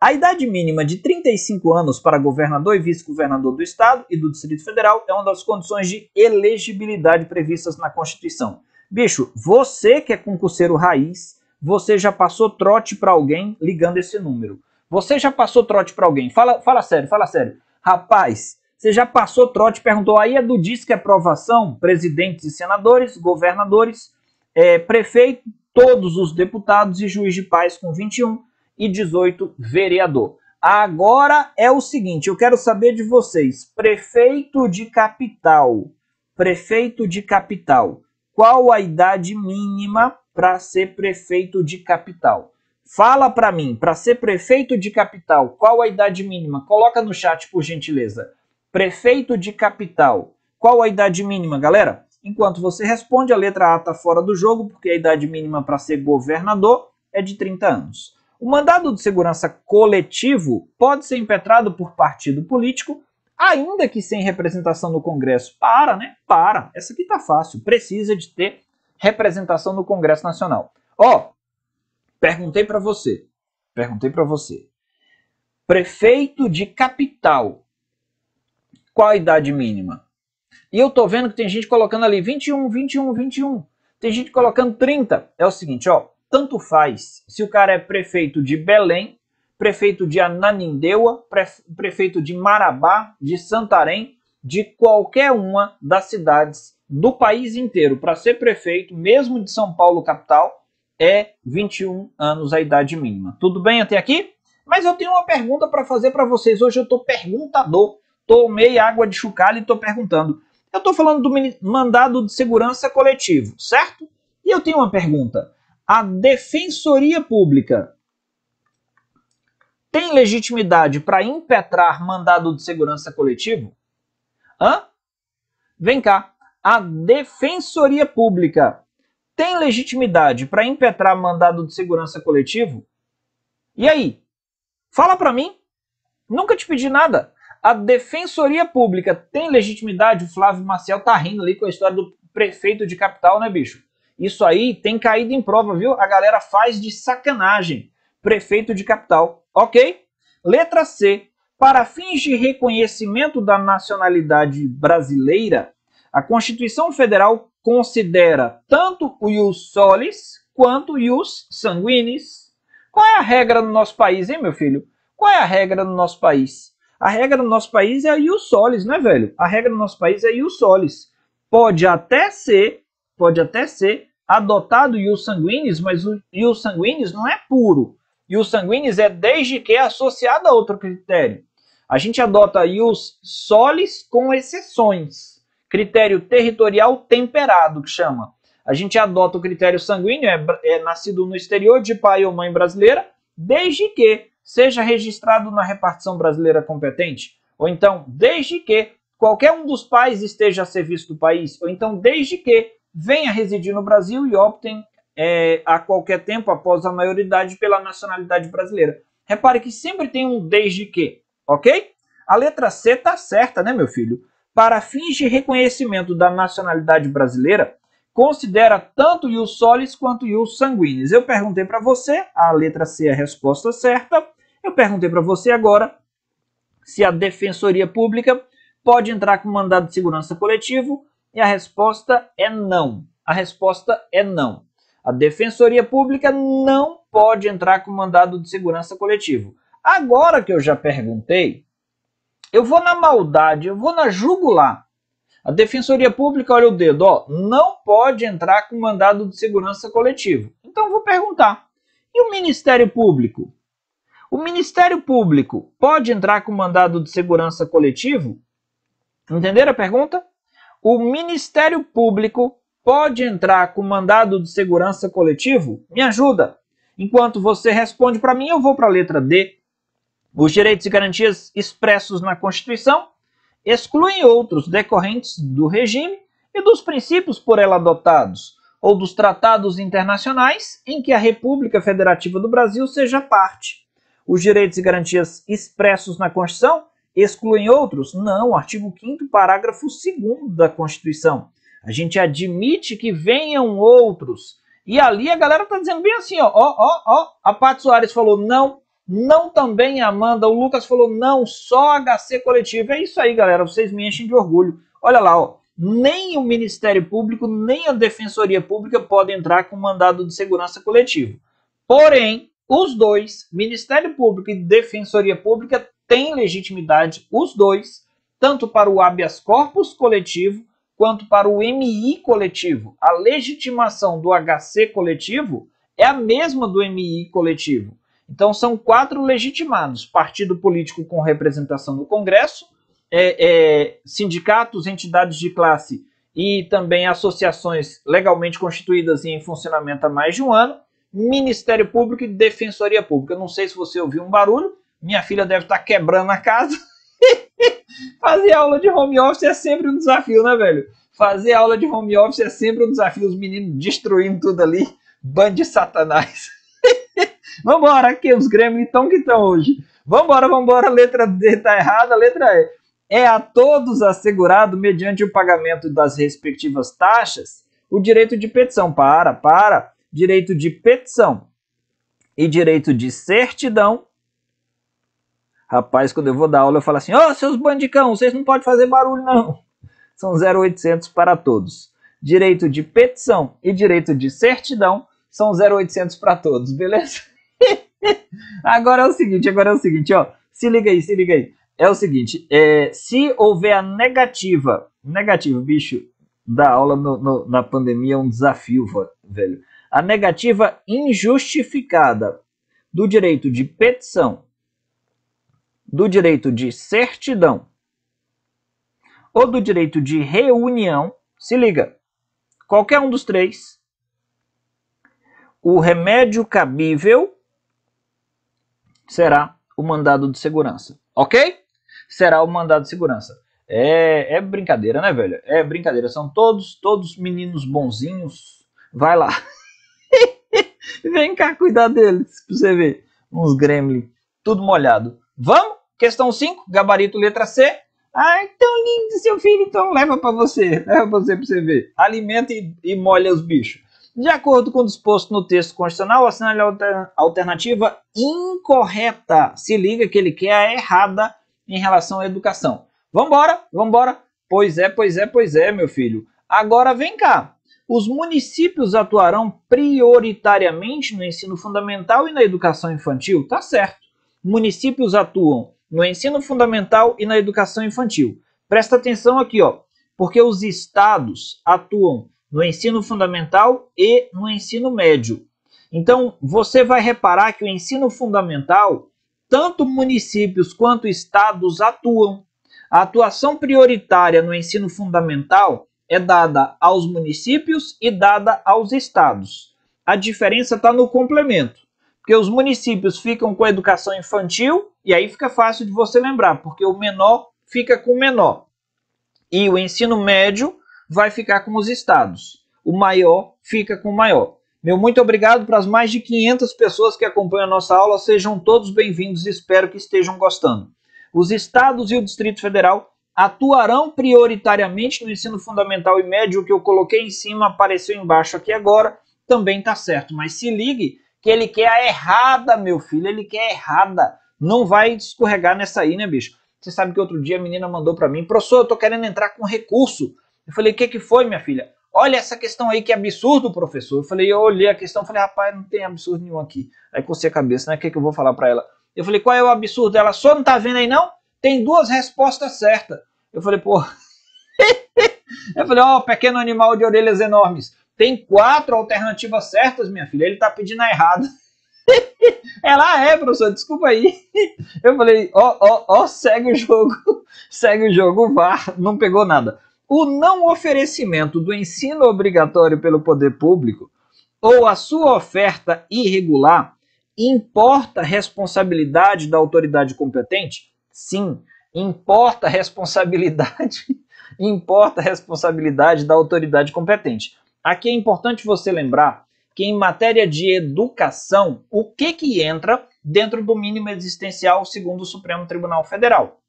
A idade mínima de 35 anos para governador e vice-governador do Estado e do Distrito Federal é uma das condições de elegibilidade previstas na Constituição. Bicho, você que é concurseiro raiz, você já passou trote para alguém ligando esse número. Você já passou trote para alguém? Fala, fala sério, fala sério. Rapaz, você já passou trote, perguntou aí é do disque aprovação, presidentes e senadores, governadores, é, prefeito, todos os deputados e juiz de paz com 21 e 18 vereador. Agora é o seguinte, eu quero saber de vocês, prefeito de capital, prefeito de capital, qual a idade mínima para ser prefeito de capital? Fala para mim, para ser prefeito de capital, qual a idade mínima? Coloca no chat por gentileza. Prefeito de capital, qual a idade mínima, galera? Enquanto você responde, a letra A está fora do jogo, porque a idade mínima para ser governador é de 30 anos. O mandado de segurança coletivo pode ser impetrado por partido político, ainda que sem representação no Congresso. Para, né? Para. Essa aqui tá fácil. Precisa de ter representação no Congresso Nacional. Ó, perguntei para você. Perguntei para você. Prefeito de capital. Qual a idade mínima? E eu tô vendo que tem gente colocando ali 21, 21, 21. Tem gente colocando 30. É o seguinte, ó, tanto faz se o cara é prefeito de Belém, prefeito de Ananindeua, prefeito de Marabá, de Santarém, de qualquer uma das cidades do país inteiro. Para ser prefeito, mesmo de São Paulo capital, é 21 anos a idade mínima. Tudo bem até aqui? Mas eu tenho uma pergunta para fazer para vocês. Hoje eu estou perguntador. Tomei água de chocalho e estou perguntando. Eu estou falando do mandado de segurança coletivo, certo? E eu tenho uma pergunta. A Defensoria Pública tem legitimidade para impetrar mandado de segurança coletivo? Hã? Vem cá. A Defensoria Pública tem legitimidade para impetrar mandado de segurança coletivo? E aí? Fala para mim. Nunca te pedi nada. A Defensoria Pública tem legitimidade? O Flávio Marcel tá rindo ali com a história do prefeito de capital, né, bicho? Isso aí tem caído em prova, viu? A galera faz de sacanagem. Prefeito de capital. Ok? Letra C. Para fins de reconhecimento da nacionalidade brasileira, a Constituição Federal considera tanto o ius solis quanto o ius sanguinis. Qual é a regra no nosso país, hein, meu filho? Qual é a regra no nosso país? A regra no nosso país é a ius solis, né, velho? A regra no nosso país é ius solis. Pode até ser, pode até ser adotado ius sanguinis, mas o ius sanguinis não é puro. Ius sanguinis é desde que é associado a outro critério. A gente adota ius solis com exceções. Critério territorial temperado, que chama. A gente adota o critério sanguíneo, é, é nascido no exterior de pai ou mãe brasileira, desde que seja registrado na repartição brasileira competente. Ou então, desde que qualquer um dos pais esteja a serviço do país. Ou então, desde que venha residir no Brasil e optem é, a qualquer tempo após a maioridade pela nacionalidade brasileira. Repare que sempre tem um desde que, ok? A letra C está certa, né, meu filho? Para fins de reconhecimento da nacionalidade brasileira, considera tanto o ius solis quanto o ius sanguinis. Eu perguntei para você, a letra C é a resposta certa. Eu perguntei para você agora se a Defensoria Pública pode entrar com mandado de segurança coletivo e a resposta é não. A resposta é não. A Defensoria Pública não pode entrar com mandado de segurança coletivo. Agora que eu já perguntei, eu vou na maldade, eu vou na jugular. A Defensoria Pública, olha o dedo, ó, não pode entrar com mandado de segurança coletivo. Então eu vou perguntar: e o Ministério Público? O Ministério Público pode entrar com mandado de segurança coletivo? Entenderam a pergunta? O Ministério Público pode entrar com mandado de segurança coletivo? Me ajuda. Enquanto você responde para mim, eu vou para a letra D. Os direitos e garantias expressos na Constituição excluem outros decorrentes do regime e dos princípios por ela adotados, ou dos tratados internacionais em que a República Federativa do Brasil seja parte. Os direitos e garantias expressos na Constituição excluem outros? Não, artigo 5 parágrafo 2 da Constituição. A gente admite que venham outros. E ali a galera tá dizendo bem assim, ó, ó, ó, ó. A Paty Soares falou não, não também Amanda. O Lucas falou não, só HC coletivo. É isso aí, galera. Vocês me enchem de orgulho. Olha lá, ó. Nem o Ministério Público, nem a Defensoria Pública podem entrar com mandado de segurança coletivo. Porém, os dois, Ministério Público e Defensoria Pública, têm legitimidade, os dois, tanto para o habeas corpus coletivo quanto para o MI coletivo. A legitimação do HC coletivo é a mesma do MI coletivo. Então são quatro legitimados: partido político com representação no Congresso, é, é, sindicatos, entidades de classe e também associações legalmente constituídas e em funcionamento há mais de um ano, Ministério Público e Defensoria Pública. não sei se você ouviu um barulho, minha filha deve estar quebrando a casa. Fazer aula de home office é sempre um desafio, né, velho? Fazer aula de home office é sempre um desafio. Os meninos destruindo tudo ali. Band de satanás. vambora, aqui os Grêmio estão que estão hoje. Vambora, vambora. Letra D tá errada, letra E. É a todos assegurado, mediante o pagamento das respectivas taxas, o direito de petição. Para, para. Direito de petição. e direito de certidão. Rapaz, quando eu vou dar aula, eu falo assim: Ô, oh, seus bandicão, vocês não podem fazer barulho, não. São 0800 para todos. Direito de petição e direito de certidão são 0800 para todos, beleza? agora é o seguinte, agora é o seguinte, ó. Se liga aí, se liga aí. É o seguinte, é, se houver a negativa, negativo, bicho, da aula no, no, na pandemia é um desafio, velho. A negativa injustificada do direito de petição, do direito de certidão ou do direito de reunião, se liga, qualquer um dos três, o remédio cabível será o mandado de segurança, ok? Será o mandado de segurança. É, é brincadeira, né, velho? É brincadeira. São todos, todos meninos bonzinhos. Vai lá. Vem cá cuidar deles, pra você ver. Uns gremlin, tudo molhado. Vamos? Questão 5, gabarito letra C. Ai, tão lindo seu filho, então leva para você. Leva pra você pra você ver. Alimenta e, e molha os bichos. De acordo com o disposto no texto constitucional, assinale a alternativa incorreta. Se liga que ele quer a errada em relação à educação. Vambora, vambora. Pois é, pois é, pois é, meu filho. Agora vem cá. Os municípios atuarão prioritariamente no ensino fundamental e na educação infantil? Tá certo. Municípios atuam no ensino fundamental e na educação infantil. Presta atenção aqui, ó, porque os estados atuam no ensino fundamental e no ensino médio. Então, você vai reparar que o ensino fundamental, tanto municípios quanto estados atuam. A atuação prioritária no ensino fundamental é dada aos municípios e dada aos estados. A diferença está no complemento, porque os municípios ficam com a educação infantil e aí fica fácil de você lembrar, porque o menor fica com o menor. E o ensino médio vai ficar com os estados. O maior fica com o maior. Meu muito obrigado para as mais de 500 pessoas que acompanham a nossa aula. Sejam todos bem-vindos espero que estejam gostando. Os estados e o Distrito Federal atuarão prioritariamente no ensino fundamental e médio. O que eu coloquei em cima apareceu embaixo aqui agora. Também está certo. Mas se ligue que ele quer a errada, meu filho. Ele quer a errada. Não vai escorregar nessa aí, né, bicho? Você sabe que outro dia a menina mandou para mim, professor, eu tô querendo entrar com recurso eu falei, o que, que foi, minha filha? Olha essa questão aí que é absurdo, professor. Eu falei, eu olhei a questão, falei, rapaz, não tem absurdo nenhum aqui. Aí cocei a cabeça, né? O que, que eu vou falar para ela? Eu falei, qual é o absurdo? Ela só não tá vendo aí, não? Tem duas respostas certas. Eu falei, pô. eu falei, ó, oh, pequeno animal de orelhas enormes. Tem quatro alternativas certas, minha filha. Ele tá pedindo a errada. Ela ah, é, professor, desculpa aí. Eu falei, ó, ó, ó, segue o jogo. Segue o jogo, vá, não pegou nada o não oferecimento do ensino obrigatório pelo poder público ou a sua oferta irregular importa responsabilidade da autoridade competente? Sim, importa responsabilidade, importa responsabilidade da autoridade competente. Aqui é importante você lembrar que em matéria de educação, o que que entra dentro do mínimo existencial segundo o Supremo Tribunal Federal?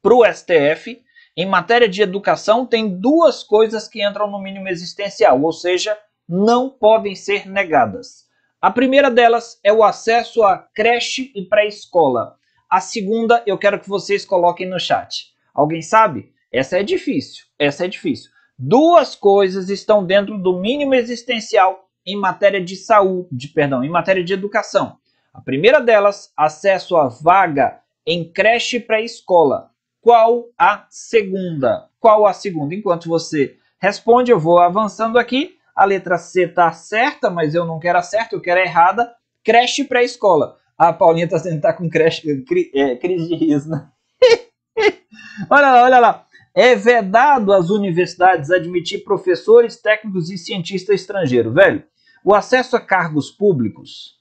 Para o STF, em matéria de educação, tem duas coisas que entram no mínimo existencial, ou seja, não podem ser negadas. A primeira delas é o acesso à creche e pré-escola. A segunda eu quero que vocês coloquem no chat. Alguém sabe? Essa é difícil. Essa é difícil. Duas coisas estão dentro do mínimo existencial em matéria de saúde, perdão, em matéria de educação. A primeira delas, acesso à vaga em creche pré-escola. Qual a segunda? Qual a segunda? Enquanto você responde, eu vou avançando aqui. A letra C está certa, mas eu não quero a certa, eu quero a errada. Creche pré-escola. A Paulinha está tentando estar com creche, cri, é, crise de riso, né? olha lá, olha lá. É vedado às universidades admitir professores, técnicos e cientistas estrangeiros. Velho, o acesso a cargos públicos,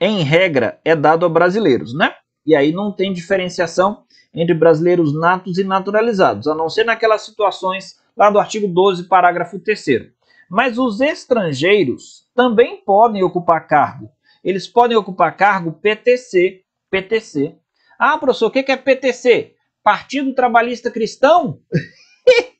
em regra, é dado a brasileiros, né? E aí não tem diferenciação entre brasileiros natos e naturalizados, a não ser naquelas situações lá do artigo 12, parágrafo 3 Mas os estrangeiros também podem ocupar cargo. Eles podem ocupar cargo PTC, PTC. Ah, professor, o que é PTC? Partido Trabalhista Cristão?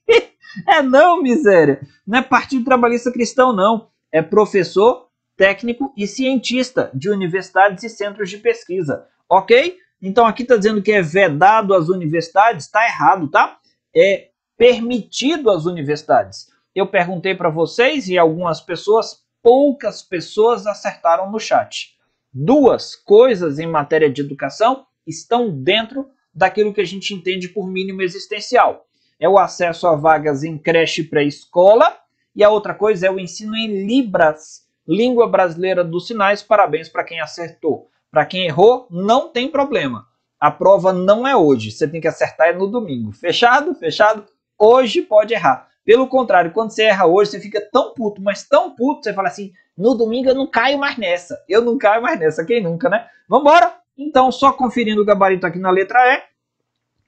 é não, miséria. Não é Partido Trabalhista Cristão, não. É professor técnico e cientista de universidades e centros de pesquisa. Ok? Então aqui está dizendo que é vedado às universidades, está errado, tá? É permitido às universidades. Eu perguntei para vocês e algumas pessoas, poucas pessoas acertaram no chat. Duas coisas em matéria de educação estão dentro daquilo que a gente entende por mínimo existencial. É o acesso a vagas em creche pré-escola e a outra coisa é o ensino em Libras, língua brasileira dos sinais. Parabéns para quem acertou. Para quem errou, não tem problema. A prova não é hoje, você tem que acertar é no domingo. Fechado? Fechado? Hoje pode errar. Pelo contrário, quando você erra hoje, você fica tão puto, mas tão puto, você fala assim: no domingo eu não caio mais nessa. Eu não caio mais nessa. Quem nunca, né? Vambora! Então, só conferindo o gabarito aqui na letra E.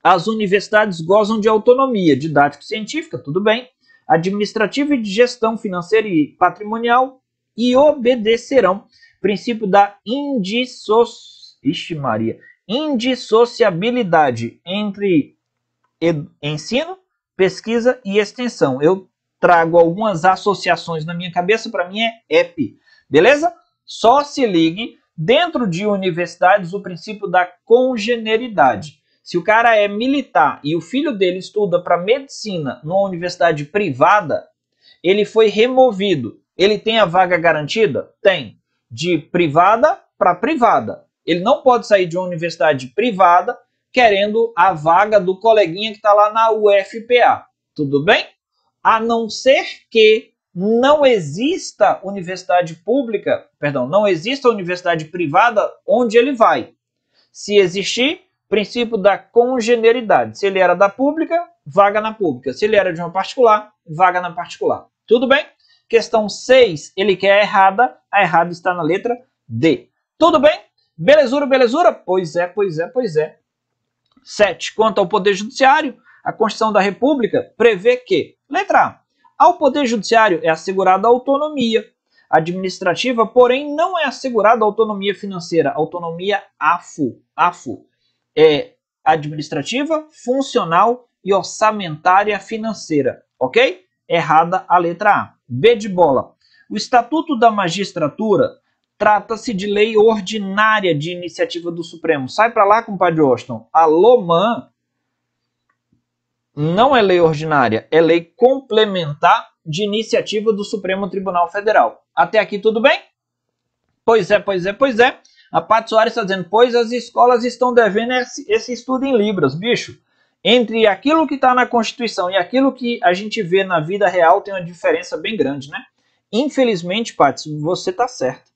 As universidades gozam de autonomia didático-científica, tudo bem, administrativa e de gestão financeira e patrimonial e obedecerão princípio da. Ixi Maria. indissociabilidade entre ensino, pesquisa e extensão. Eu trago algumas associações na minha cabeça, para mim é EP, beleza? Só se ligue dentro de universidades o princípio da congeneridade. Se o cara é militar e o filho dele estuda para medicina numa universidade privada, ele foi removido. Ele tem a vaga garantida? Tem. De privada para privada. Ele não pode sair de uma universidade privada querendo a vaga do coleguinha que está lá na UFPA. Tudo bem? A não ser que não exista universidade pública, perdão, não exista universidade privada onde ele vai. Se existir, princípio da congeneridade. Se ele era da pública, vaga na pública. Se ele era de uma particular, vaga na particular. Tudo bem? Questão 6, ele quer a errada. A errada está na letra D. Tudo bem? Belezura, belezura? Pois é, pois é, pois é. 7. Quanto ao Poder Judiciário, a Constituição da República prevê que, letra A, ao Poder Judiciário é assegurada autonomia administrativa, porém não é assegurada autonomia financeira, autonomia AFU. AFU é administrativa, funcional e orçamentária financeira, ok? Errada a letra A. B de bola. O Estatuto da Magistratura trata-se de lei ordinária de iniciativa do Supremo. Sai para lá, compadre Austin. A LOMAN não é lei ordinária, é lei complementar de iniciativa do Supremo Tribunal Federal. Até aqui tudo bem? Pois é, pois é, pois é. A Paty Soares está dizendo, pois as escolas estão devendo esse, esse estudo em Libras. Bicho, entre aquilo que está na Constituição e aquilo que a gente vê na vida real tem uma diferença bem grande, né? Infelizmente, Paty, você está certo.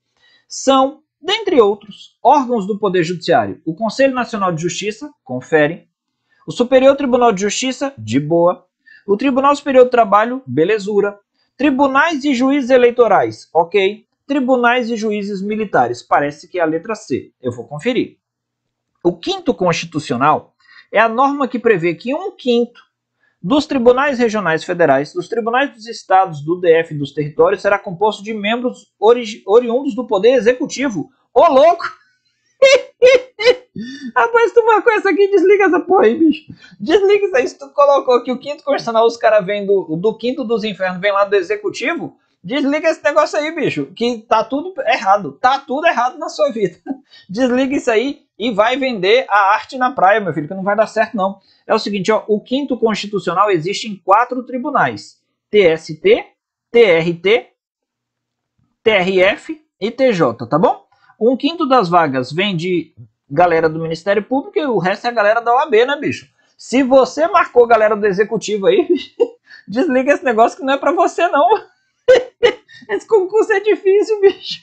São, dentre outros, órgãos do Poder Judiciário. O Conselho Nacional de Justiça, confere. O Superior Tribunal de Justiça, de boa. O Tribunal Superior do Trabalho, belezura. Tribunais e juízes eleitorais, ok tribunais e juízes militares. Parece que é a letra C. Eu vou conferir. O quinto constitucional é a norma que prevê que um quinto dos tribunais regionais federais, dos tribunais dos estados, do DF e dos territórios será composto de membros ori oriundos do poder executivo. Ô louco! Rapaz, tu marcou essa aqui, desliga essa porra aí, bicho. Desliga isso aí. Se tu colocou que o quinto constitucional, os caras vêm do, do quinto dos infernos, vem lá do executivo, Desliga esse negócio aí, bicho, que tá tudo errado. Tá tudo errado na sua vida. Desliga isso aí e vai vender a arte na praia, meu filho, que não vai dar certo não. É o seguinte, ó, o quinto constitucional existe em quatro tribunais: TST, TRT, TRF e TJ, tá bom? Um quinto das vagas vem de galera do Ministério Público e o resto é a galera da OAB, né, bicho? Se você marcou galera do Executivo aí, desliga esse negócio que não é para você não. Esse concurso é difícil, bicho.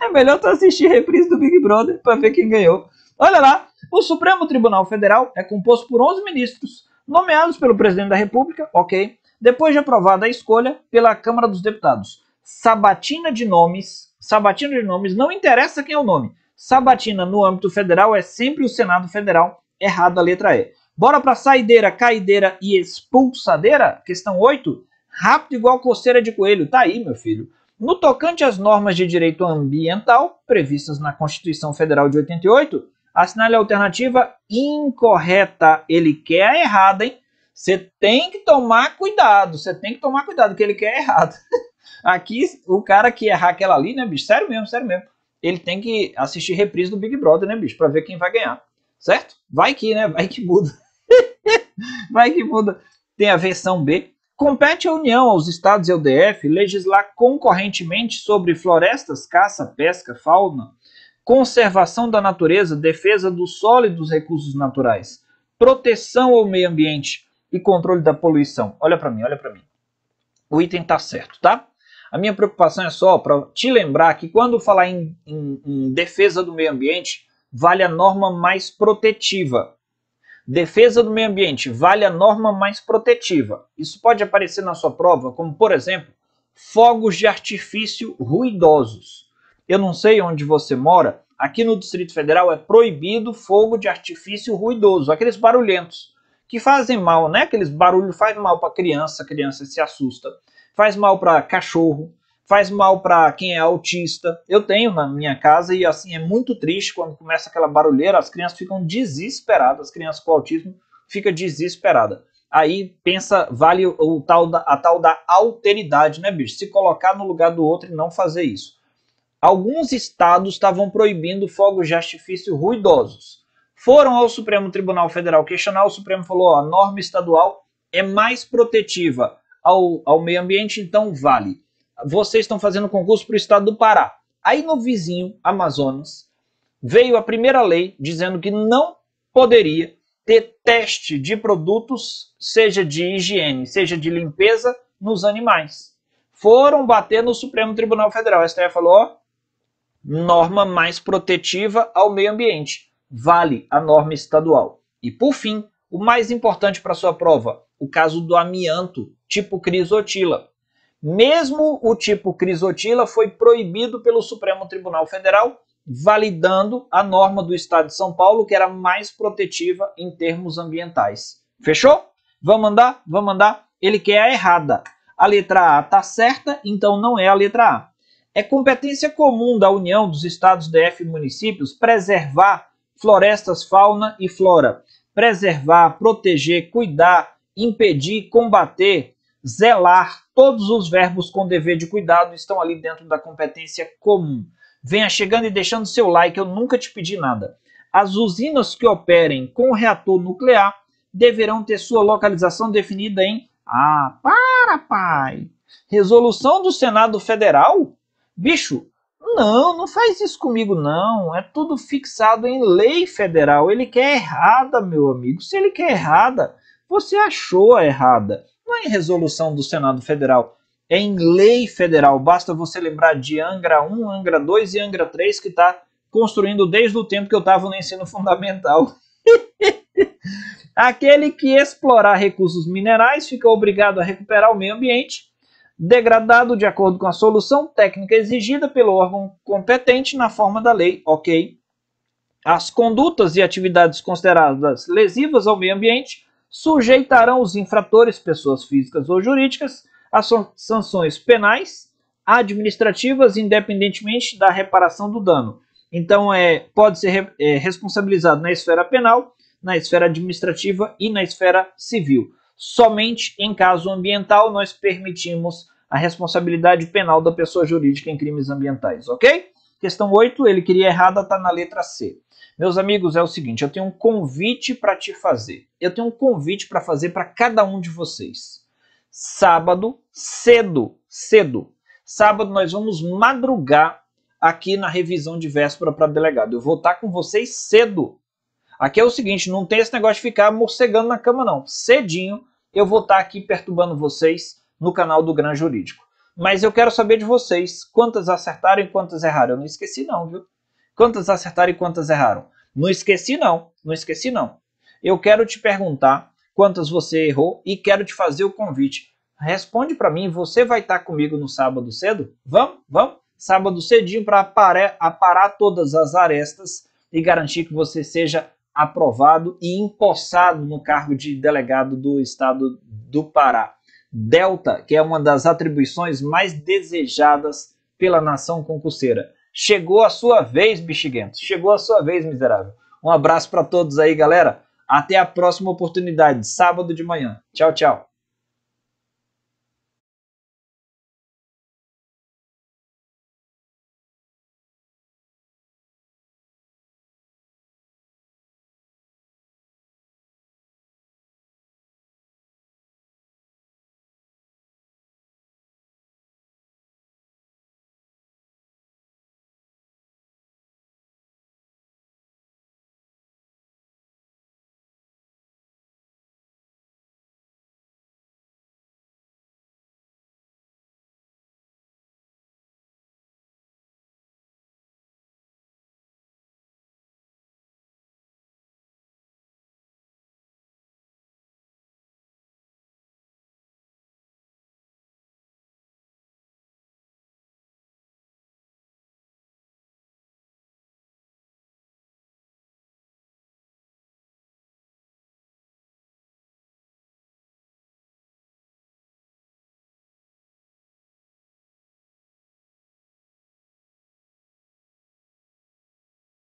É melhor tu assistir reprise do Big Brother para ver quem ganhou. Olha lá, o Supremo Tribunal Federal é composto por 11 ministros, nomeados pelo presidente da República, ok, depois de aprovada a escolha pela Câmara dos Deputados. Sabatina de nomes, sabatina de nomes, não interessa quem é o nome. Sabatina no âmbito federal é sempre o Senado Federal, errado a letra E. Bora para saideira, caideira e expulsadeira? Questão 8. Rápido igual coceira de coelho. Tá aí, meu filho. No tocante às normas de direito ambiental previstas na Constituição Federal de 88, assinale a alternativa incorreta. Ele quer a errada, hein? Você tem que tomar cuidado. Você tem que tomar cuidado que ele quer errado. Aqui, o cara que errar aquela ali, né, bicho? Sério mesmo, sério mesmo. Ele tem que assistir reprise do Big Brother, né, bicho? Pra ver quem vai ganhar. Certo? Vai que, né? Vai que muda. vai que muda. Tem a versão B. Compete à União, aos estados e ao DF legislar concorrentemente sobre florestas, caça, pesca, fauna, conservação da natureza, defesa do solo e dos recursos naturais, proteção ao meio ambiente e controle da poluição. Olha para mim, olha para mim. O item tá certo, tá? A minha preocupação é só para te lembrar que quando falar em, em, em defesa do meio ambiente, vale a norma mais protetiva. Defesa do meio ambiente vale a norma mais protetiva. Isso pode aparecer na sua prova, como por exemplo, fogos de artifício ruidosos. Eu não sei onde você mora, aqui no Distrito Federal é proibido fogo de artifício ruidoso, aqueles barulhentos que fazem mal, né? Aqueles barulhos faz mal para criança, a criança se assusta. Faz mal para cachorro, faz mal para quem é autista. Eu tenho na minha casa e assim é muito triste quando começa aquela barulheira, as crianças ficam desesperadas, as crianças com autismo fica desesperada. Aí pensa, vale o tal da, a tal da alteridade, né, bicho? Se colocar no lugar do outro e não fazer isso. Alguns estados estavam proibindo fogos de artifício ruidosos. Foram ao Supremo Tribunal Federal questionar, o Supremo falou: ó, a norma estadual é mais protetiva ao, ao meio ambiente, então vale vocês estão fazendo concurso para o estado do Pará. Aí no vizinho, Amazonas, veio a primeira lei dizendo que não poderia ter teste de produtos, seja de higiene, seja de limpeza, nos animais. Foram bater no Supremo Tribunal Federal. A STF falou: ó, norma mais protetiva ao meio ambiente. Vale a norma estadual. E por fim, o mais importante para sua prova, o caso do amianto, tipo crisotila. Mesmo o tipo crisotila foi proibido pelo Supremo Tribunal Federal, validando a norma do Estado de São Paulo, que era mais protetiva em termos ambientais. Fechou? Vamos andar? Vamos andar? Ele quer a errada. A letra A está certa, então não é a letra A. É competência comum da União dos Estados, DF e municípios preservar florestas, fauna e flora. Preservar, proteger, cuidar, impedir, combater, zelar, todos os verbos com dever de cuidado estão ali dentro da competência comum. Venha chegando e deixando seu like, eu nunca te pedi nada. As usinas que operem com reator nuclear deverão ter sua localização definida em. Ah, para, pai! Resolução do Senado Federal? Bicho, não, não faz isso comigo, não. É tudo fixado em lei federal. Ele quer errada, meu amigo. Se ele quer errada, você achou a errada não é em resolução do Senado Federal, é em lei federal. Basta você lembrar de Angra 1, Angra 2 e Angra 3 que está construindo desde o tempo que eu estava no ensino fundamental. Aquele que explorar recursos minerais fica obrigado a recuperar o meio ambiente, degradado de acordo com a solução técnica exigida pelo órgão competente na forma da lei, ok? As condutas e atividades consideradas lesivas ao meio ambiente sujeitarão os infratores, pessoas físicas ou jurídicas, a sanções penais, administrativas, independentemente da reparação do dano. Então, é, pode ser é, responsabilizado na esfera penal, na esfera administrativa e na esfera civil. Somente em caso ambiental nós permitimos a responsabilidade penal da pessoa jurídica em crimes ambientais, ok? Questão 8, ele queria errada, está na letra C. Meus amigos, é o seguinte, eu tenho um convite para te fazer. Eu tenho um convite para fazer para cada um de vocês. Sábado, cedo, cedo. Sábado nós vamos madrugar aqui na revisão de véspera para delegado. Eu vou estar com vocês cedo. Aqui é o seguinte, não tem esse negócio de ficar morcegando na cama não. Cedinho eu vou estar aqui perturbando vocês no canal do Gran Jurídico. Mas eu quero saber de vocês, quantas acertaram e quantas erraram. Eu não esqueci não, viu? Quantas acertaram e quantas erraram? Não esqueci não, não esqueci não. Eu quero te perguntar quantas você errou e quero te fazer o convite. Responde para mim, você vai estar comigo no sábado cedo? Vamos, vamos? Sábado cedinho para aparar todas as arestas e garantir que você seja aprovado e empossado no cargo de delegado do estado do Pará. Delta, que é uma das atribuições mais desejadas pela nação concurseira. Chegou a sua vez, bexiguento. Chegou a sua vez, miserável. Um abraço para todos aí, galera. Até a próxima oportunidade, sábado de manhã. Tchau, tchau.